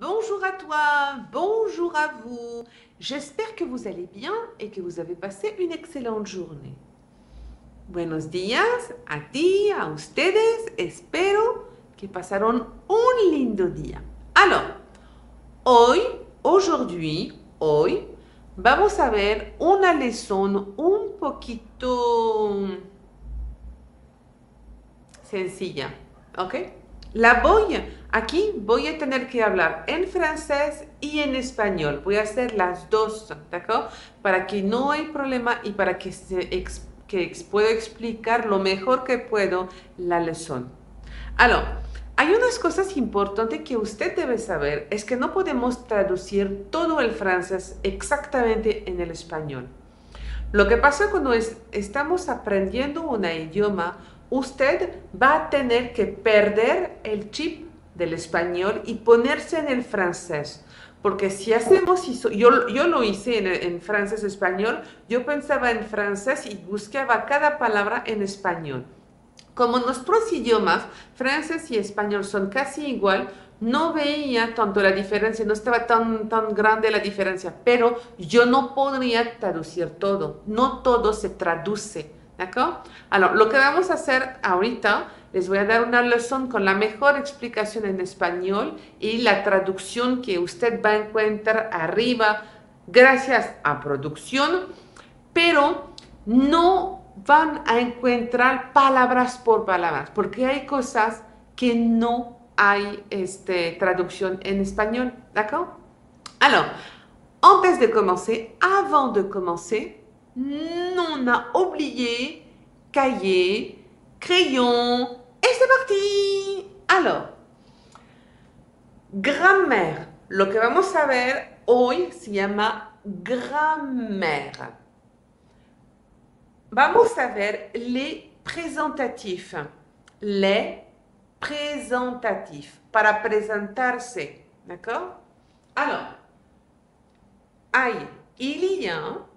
bonjour à toi, bonjour à vous. J'espère que vous allez bien et que vous avez passé une excellente journée. Buenos días a ti, a ustedes. Espero que pasaron un lindo día. Alors, hoy, aujourd'hui, hoy, vamos a ver una lección un poquito sencilla, ¿ok? La voy, aquí voy a tener que hablar en francés y en español. Voy a hacer las dos, ¿d'accord? Para que no hay problema y para que, se que pueda explicar lo mejor que puedo la lección. Alors, hay unas cosas importantes que usted debe saber, es que no podemos traducir todo el francés exactamente en el español. Lo que pasa cuando estamos aprendiendo un idioma, usted va a tener que perder el chip del español y ponerse en el francés. Porque si hacemos eso, yo, yo lo hice en, en francés español, yo pensaba en francés y buscaba cada palabra en español. Como nuestros idiomas, francés y español, son casi igual, no veía tanto la diferencia, no estaba tan, tan grande la diferencia, pero yo no podría traducir todo, no todo se traduce. ¿D'accord? Alors, lo que vamos a hacer ahorita, les voy a dar una lección con la mejor explicación en español y la traducción que usted va a encontrar arriba gracias a producción, pero no van a encontrar palabras por palabras, porque hay cosas que no hay este, traducción en español, d'accord? Alors, antes de commencer, avant de commencer, on a oublié cahier, crayon, et c'est parti. Alors, grammaire. Lo que vamos a ver hoy se llama grammaire. Vamos a ver les présentatifs. Les présentatifs. Para presentarse. D'accord? Alors, hay, il y a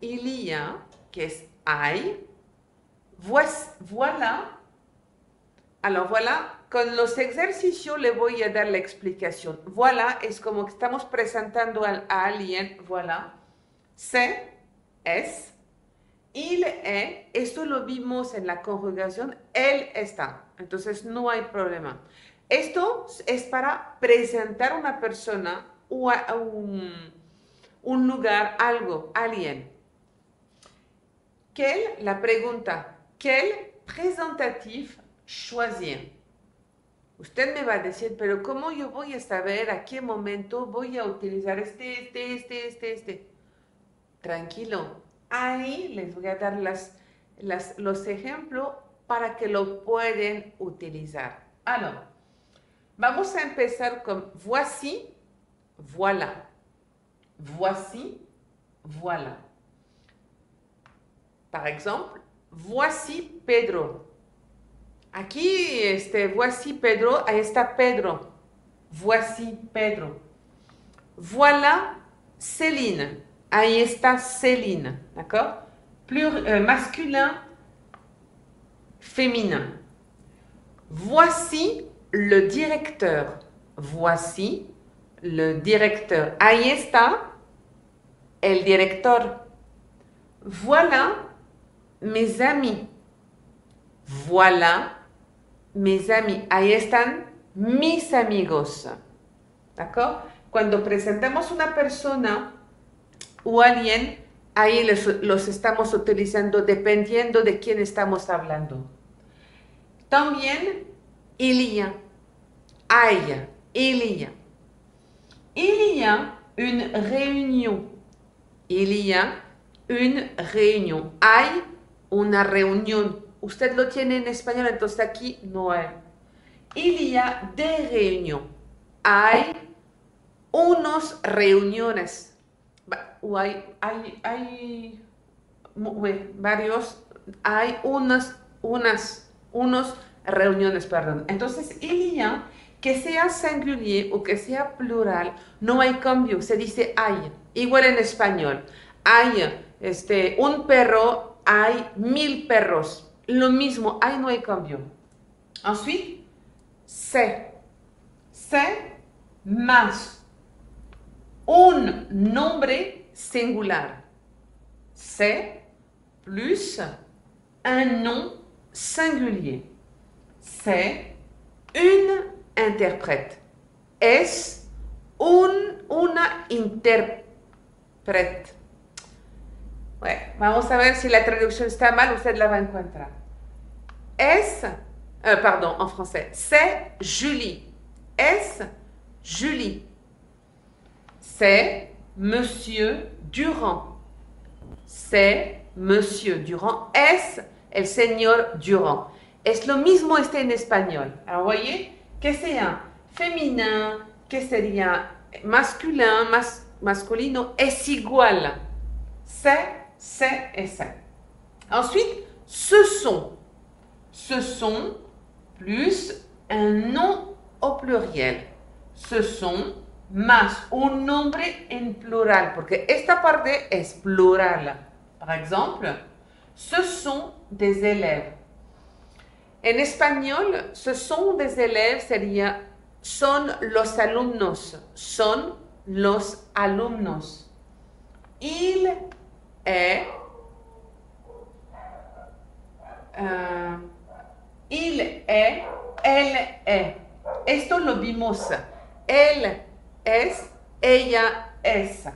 il y a, que es hay, voilà. Alors voilà, con los ejercicios le voy a dar la explicación. Voilà es como que estamos presentando a, alguien, voilà. C'est, es. Il est, esto lo vimos en la conjugación, él está. Entonces no hay problema. Esto es para presentar una persona o un, un lugar, algo, alguien. Quelle, la pregunta, quel presentatif choisir? Usted me va a decir, pero ¿cómo yo voy a saber a qué momento voy a utilizar este, este, este, este, este? Tranquilo, ahí les voy a dar las, las, los ejemplos para que lo pueden utilizar. Alors, vamos a empezar con voici, voilà. Voici, voilà. Par exemple, voici Pedro. Aquí, este, voici Pedro, ahí está Pedro? Voici Pedro. Voilà Céline. Ahí está Céline. D'accord? Euh, masculin, féminin. Voici le directeur. Voici le directeur. Ahí está el director. Voilà mes amis. Voilà mes amis. Ahí están mis amigos. ¿D'accord? Cuando presentamos una persona o alguien, ahí los, estamos utilizando dependiendo de quién estamos hablando. También, il y a, hay, il y a. Il y a une réunion. Il y a une réunion. Hay una reunión. Usted lo tiene en español, entonces aquí no hay. Il y a. Hay unos reuniones. O hay, hay, hay varios, hay unas, unas, unos reuniones, perdón. Entonces, il que sea singulier o que sea plural, no hay cambio, se dice hay. Igual en español. Hay este, un perro hay mil perros. Lo mismo, no hay cambio. Ensuite, c'est. C'est más un nombre singular. C'est plus un nom singulier. C'est une interprète. Es un, una interprète. Bueno, vamos a ver si la traducción está mal, usted la va a encontrar. Es, euh, pardon, en français, c'est Julie. Es Julie. C'est Monsieur Durand. C'est Monsieur Durand. Es el señor Durand. Es lo mismo este en español. Alors, voyez que sea féminin, que sería masculin, mas, masculino, es igual. C'est c'est et c'est. Ensuite, ce sont. Ce sont plus un nom au pluriel. Ce sont más un nombre en plural, porque esta parte es plural. Par exemple, ce sont des élèves. En espagnol, ce sont des élèves sería son los alumnos, son los alumnos. Il euh, il est, elle est. Esto lo vimos. Él es, ella es.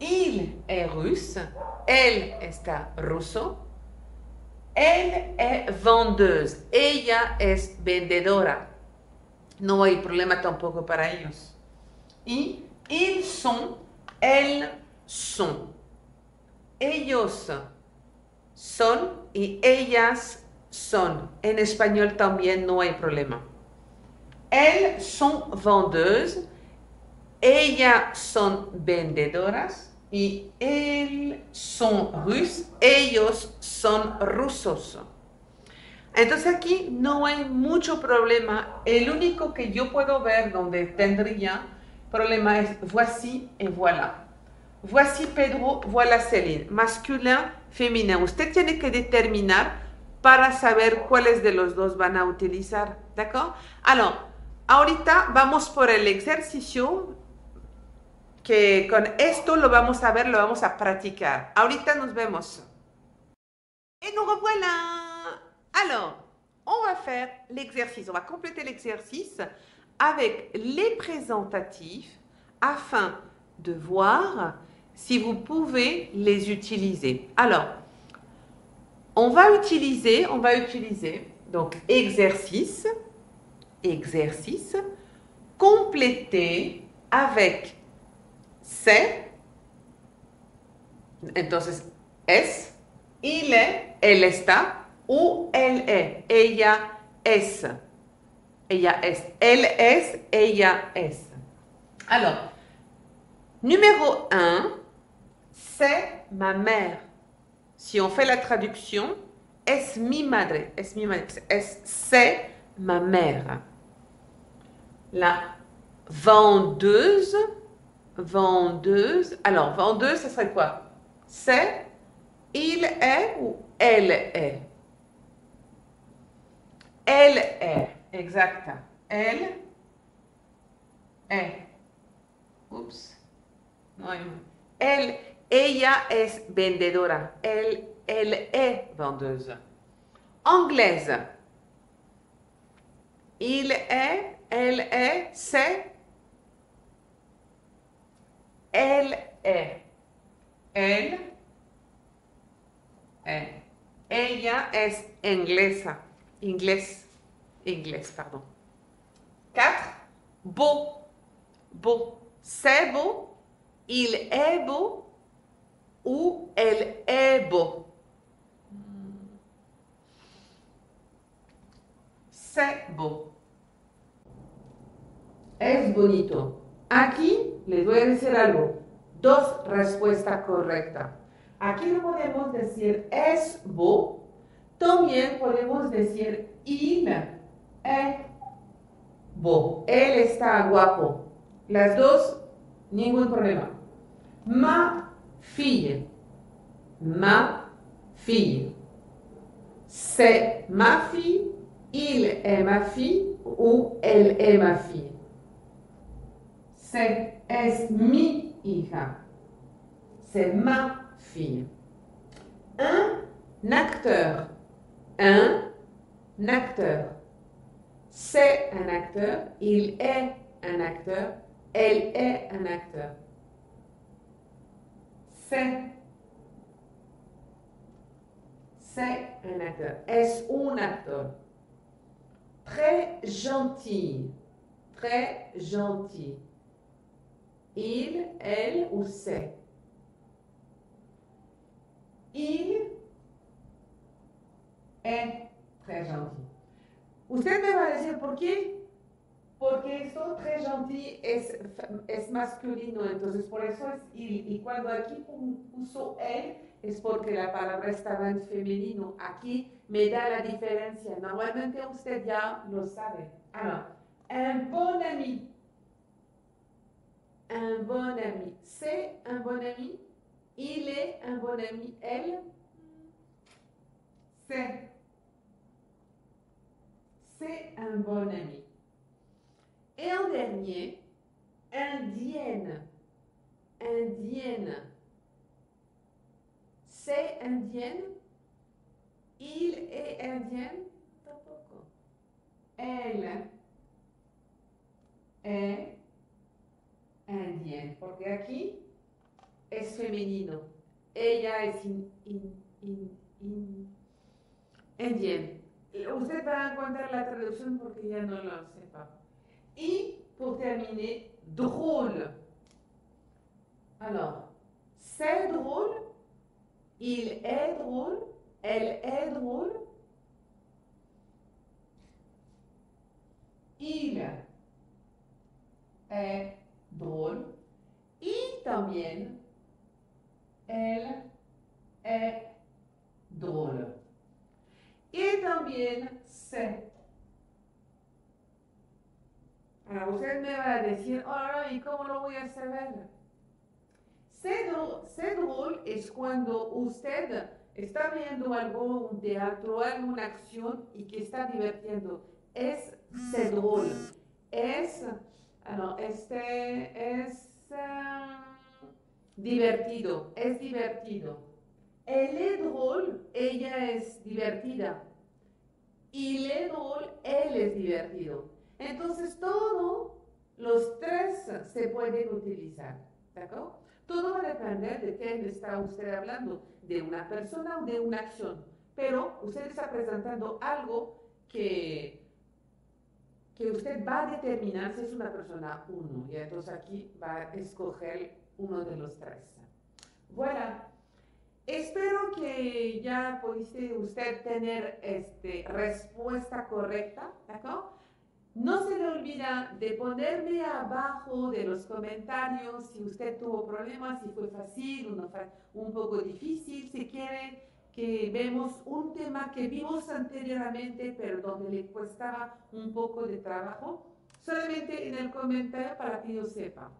Il est russe, elle está ruso. Elle est vendeuse, ella es vendedora. No hay problema tampoco para ellos. Y ils sont, elles sont. Ellos son y ellas son. En español también no hay problema. Elles sont vendeuses, ellas son vendedoras y elles son russes, ellos son rusos. Entonces aquí no hay mucho problema. El único que yo puedo ver donde tendría problema es voici et voilà. Voici Pedro, voilà Céline. Masculin, féminin. Usted tiene que determinar para saber cuáles de los dos van a utilizar. ¿D'accord? Alors, ahorita vamos por el ejercicio que con esto lo vamos a ver, lo vamos a praticar. Ahorita nos vemos. Et nous revoilà. Alors, on va faire l'exercice. On va compléter l'exercice avec les présentatifs afin de voir si vous pouvez les utiliser. Alors, on va utiliser, on va utiliser donc exercice, exercice, complété avec c'est, entonces es, il est, elle está ou elle est, ella es, ella es, elle es, ella es. Alors, numéro 1, c'est ma mère. Si on fait la traduction, es mi madre, es mi madre, es c'est ma mère. La vendeuse, vendeuse. Alors, vendeuse, ce serait quoi? C'est, il est ou elle est? Elle est, exact. Elle est. Oups. No, elle Ella es vendedora. Elle, elle est vendeuse. Anglaise. Il est, elle est, c'est. Elle est. Elle est. Ella es inglesa. Inglés. Inglés, pardon. 4. Beau. Beau. C'est beau. Il est beau ou el ebo. Sebo. Es bonito. Aquí les voy a decir algo. Dos respuestas correctas. Aquí no podemos decir es bo. También podemos decir il es bo. Él está guapo. Las dos, ningún problema. Ma fille. Ma fille. C'est ma fille, il est ma fille ou elle est ma fille. C'est es mi hija. C'est ma fille. Un acteur. Un acteur. C'est un acteur. Il est un acteur. Elle est un acteur. C'est. Un acteur. Est-ce un acteur? Très gentil. Très gentil. Il, elle ou c'est? Il est très gentil. Usted me por qué. Porque esto très gentil es, es masculino, entonces por eso es il. Y cuando aquí puso él, es porque la palabra estaba en femenino. Aquí me da la diferencia. Normalmente usted ya lo sabe. Alors, un bon ami. Un bon ami. C'est un bon ami? Il est un bon ami? Elle, c'est. C'est un bon ami? Et en dernier, indienne. Indienne. C'est indienne. Il est indienne. Tampoco. Elle est indienne. Porque aquí es femenino. Ella es in, in, in, in, indienne. Usted va a encontrar la traducción porque ya no lo sepa. Et pour terminer, drôle. Alors, c'est drôle, il est drôle, elle est drôle, il est drôle y también elle est drôle. Y también c'est. Ahora usted me va a decir, oh, ¿y cómo lo voy a saber? Drôle es cuando usted está viendo algo, un teatro, alguna acción y que está divirtiendo. Es drôle. Es, alors, este es uh, divertido, es divertido. Elle est drôle, ella es divertida. Il est drôle, él es divertido. Entonces, todos los tres se pueden utilizar. ¿De acuerdo? Todo va a depender de quién está usted hablando, de una persona o de una acción. Pero usted está presentando algo que, que usted va a determinar si es una persona uno. Y entonces aquí va a escoger uno de los tres. Voilà. Espero que ya pudiste usted tener este, respuesta correcta, ¿de acuerdo? No se le olvida de ponerme abajo de los comentarios si usted tuvo problemas, si fue fácil un poco difícil, si quiere que vemos un tema que vimos anteriormente, pero donde le costaba un poco de trabajo, solamente en el comentario para que yo sepa.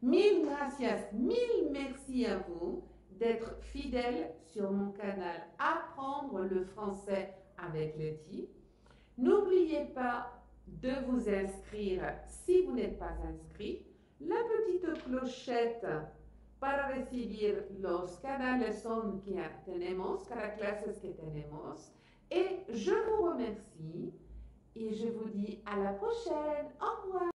Mil gracias, mil merci à vous d'être fidèle sur mon canal Apprendre le français avec Letty. N'oubliez pas de vous inscrire si vous n'êtes pas inscrit, la petite clochette para recibir los cada leçon que tenemos, cada clases que tenemos. Et je vous remercie et je vous dis à la prochaine. Au revoir.